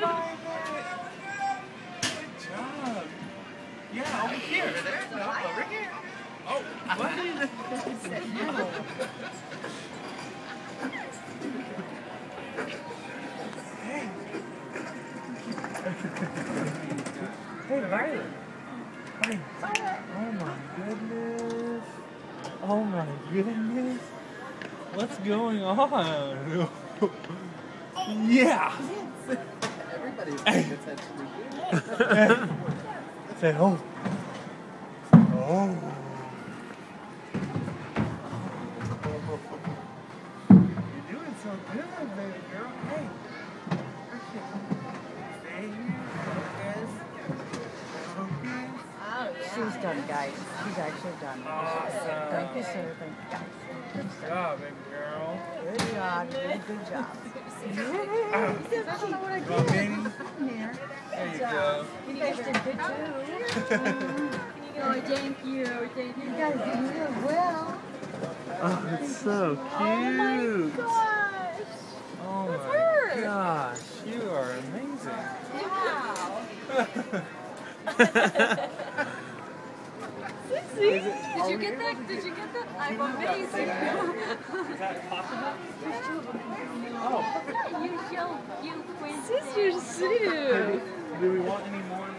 Yeah, over here. Over here. Oh, what? hey. Riley. Hey. Oh my goodness. Oh my goodness. What's going on? yeah. Everybody's paying attention Say, oh. Oh. You're doing so good, baby girl. Hey. Stay here. Focus. Focus. Oh, She's done, guys. She's actually done. Awesome. Thank you, sir. Thank you, guys. Good job, baby girl. Good job. Really good job. Ah. I don't know what I did. Manny, there you go. You guys did good too. Oh, thank you, thank you. You guys did real well. Oh, it's so cute. Oh my gosh! Oh That's my her. gosh, you are amazing. Wow. Sissy, did you get that? Did you get that? I'm amazing. Oh, you show you Sister Sue. do we want any more than two?